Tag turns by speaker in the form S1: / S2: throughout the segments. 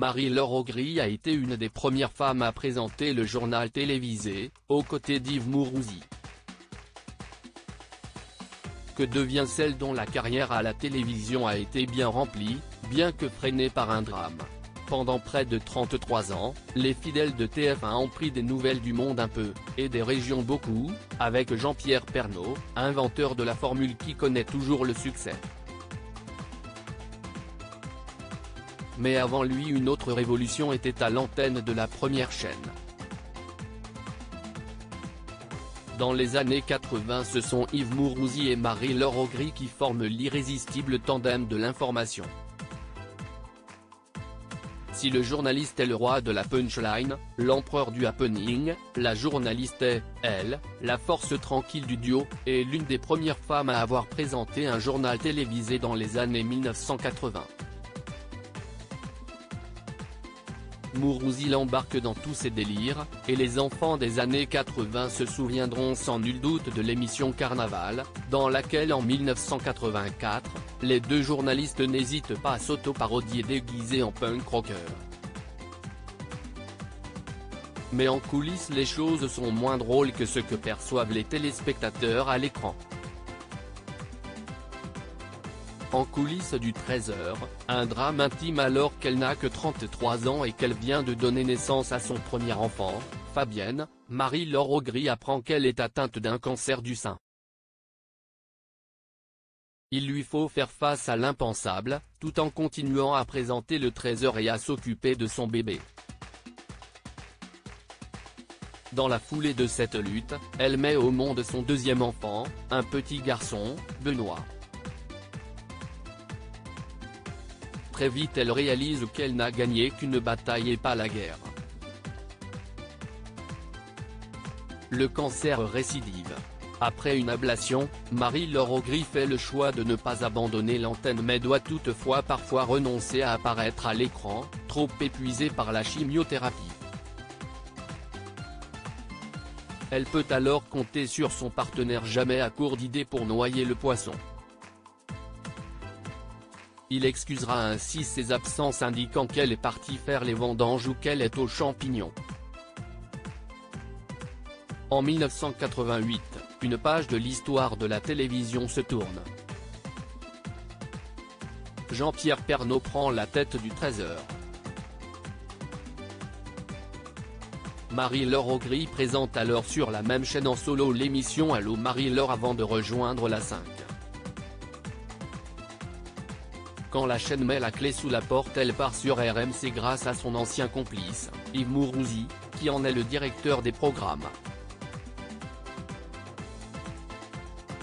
S1: Marie-Laure Augry a été une des premières femmes à présenter le journal télévisé, aux côtés d'Yves Mourouzi. Que devient celle dont la carrière à la télévision a été bien remplie, bien que freinée par un drame? Pendant près de 33 ans, les fidèles de TF1 ont pris des nouvelles du monde un peu, et des régions beaucoup, avec Jean-Pierre Pernaut, inventeur de la formule qui connaît toujours le succès. Mais avant lui une autre révolution était à l'antenne de la première chaîne. Dans les années 80 ce sont Yves Mourouzi et Marie-Laure Augry qui forment l'irrésistible tandem de l'information. Si le journaliste est le roi de la punchline, l'empereur du happening, la journaliste est, elle, la force tranquille du duo, et l'une des premières femmes à avoir présenté un journal télévisé dans les années 1980. Mourouzi l'embarque dans tous ses délires, et les enfants des années 80 se souviendront sans nul doute de l'émission Carnaval, dans laquelle en 1984, les deux journalistes n'hésitent pas à s'auto-parodier déguisés en punk rocker. Mais en coulisses les choses sont moins drôles que ce que perçoivent les téléspectateurs à l'écran. En coulisses du 13h, un drame intime alors qu'elle n'a que 33 ans et qu'elle vient de donner naissance à son premier enfant, Fabienne, Marie-Laure Augry apprend qu'elle est atteinte d'un cancer du sein. Il lui faut faire face à l'impensable, tout en continuant à présenter le 13h et à s'occuper de son bébé. Dans la foulée de cette lutte, elle met au monde son deuxième enfant, un petit garçon, Benoît. Très vite elle réalise qu'elle n'a gagné qu'une bataille et pas la guerre. Le cancer récidive. Après une ablation, Marie-Laure Augry fait le choix de ne pas abandonner l'antenne mais doit toutefois parfois renoncer à apparaître à l'écran, trop épuisée par la chimiothérapie. Elle peut alors compter sur son partenaire jamais à court d'idées pour noyer le poisson. Il excusera ainsi ses absences indiquant qu'elle est partie faire les vendanges ou qu'elle est aux champignons. En 1988, une page de l'histoire de la télévision se tourne. Jean-Pierre Pernaut prend la tête du 13h. Marie-Laure Augry présente alors sur la même chaîne en solo l'émission Allo Marie-Laure avant de rejoindre la 5. Quand la chaîne met la clé sous la porte elle part sur RMC grâce à son ancien complice, Yves Mourouzi, qui en est le directeur des programmes.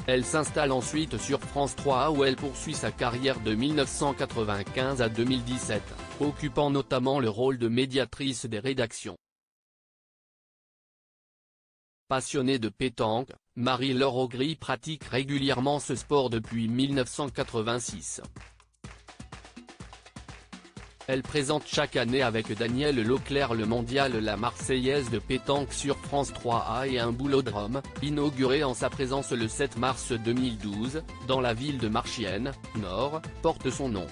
S1: Elle s'installe ensuite sur France 3 où elle poursuit sa carrière de 1995 à 2017, occupant notamment le rôle de médiatrice des rédactions. Passionnée de pétanque, Marie-Laure Augry pratique régulièrement ce sport depuis 1986. Elle présente chaque année avec Daniel Leclerc le mondial La Marseillaise de pétanque sur France 3A et un boulodrome, inauguré en sa présence le 7 mars 2012, dans la ville de Marchienne, Nord, porte son nom.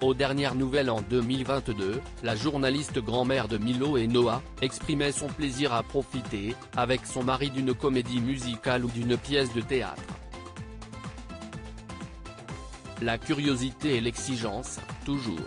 S1: Aux dernières nouvelles en 2022, la journaliste grand-mère de Milo et Noah, exprimait son plaisir à profiter, avec son mari d'une comédie musicale ou d'une pièce de théâtre la curiosité et l'exigence, toujours.